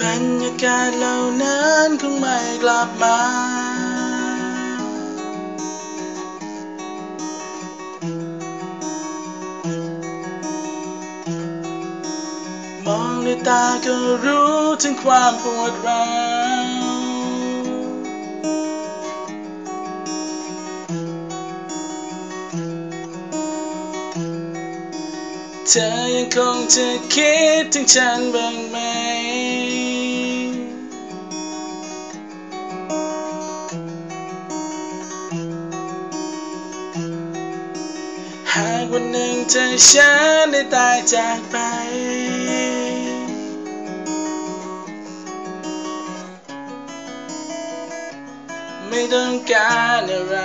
บรรยากาศเหล่านั้นคงไม่กลับมา มองด้วยตาก็รู้ถึงความปวดร้าว เธอยังคงจะคิดถึงฉันบ้างไหม หากวันหนึ่งเธอฉันได้ตายจากไป ไม่ต้องการอะไร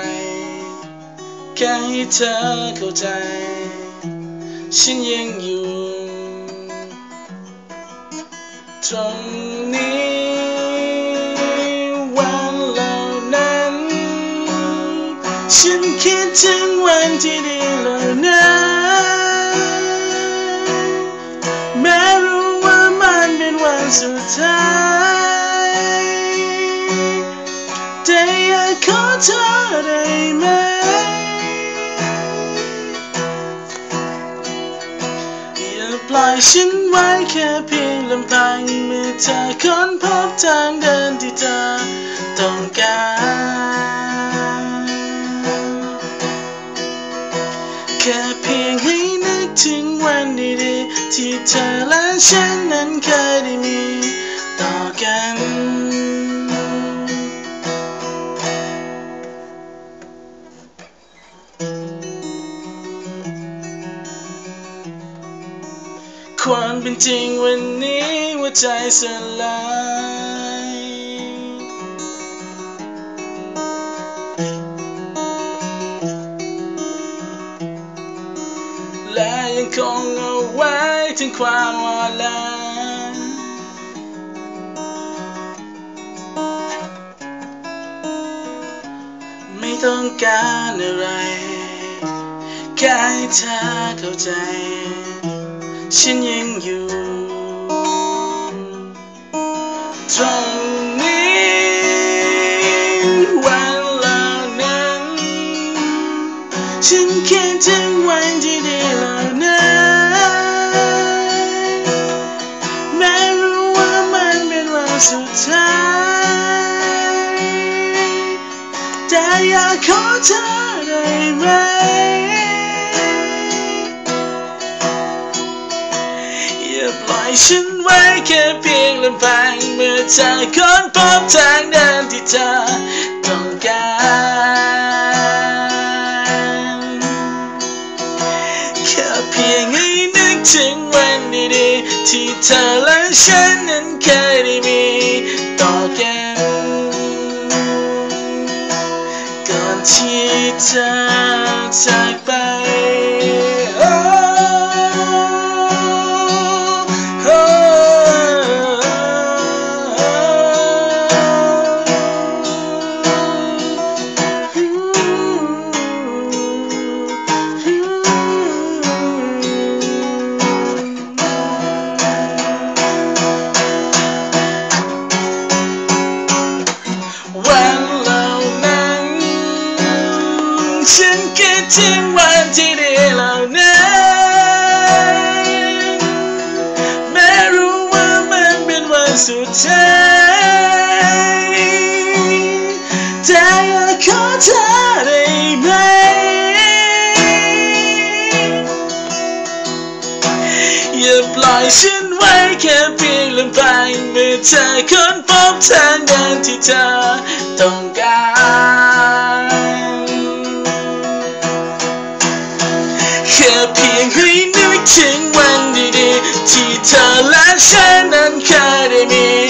แค่ให้เธอเข้าใจ ฉันยังอยู่ ตรงนี้วันเหล่านั้น ฉันคิดถึงวันที่ดีเหล่านั้นแม้รู้ว่ามันเป็นวันสุดท้ายแต่อยากขอเธอได้ไหมากฉันไว้แค่เพียงลำพังเมื่อเธอค้นพบทางเดินที่เธอต้องการแค่เพียงให้นึกถึงวันดีๆที่เธอและฉันนั้นเคยได้มีต่อกัน ความเป็นจริงวันนี้หัวใจสลายและยังคงเอาไว้ถึงความอ่อนล้าไม่ต้องการอะไรแค่ให้เธอเข้าใจ ฉันยังอยู่ตรงนี้วันเหล่านั้นฉันคิดถึงวันที่ดีเหล่านั้นแม้รู้ว่ามันเป็นวันสุดท้าย แต่อยากขอเธอได้ไหม ฉันไว้แค่เพียงลำพังเมื่อเธอค้นพบทางเดินที่เธอต้องการแค่เพียงให้นึกถึงวันดีๆที่เธอและฉันนั้นเคยได้มีต่อกันก่อนที่เธอจากไป เธอได้ไหม อย่าปล่อยฉันไว้แค่เพียงลำพังเมื่อเธอค้นพบทางเดินที่เธอต้องการแค่เพียงให้นึกถึงวันดีๆ ที่เธอและฉันนั้นเคยได้มี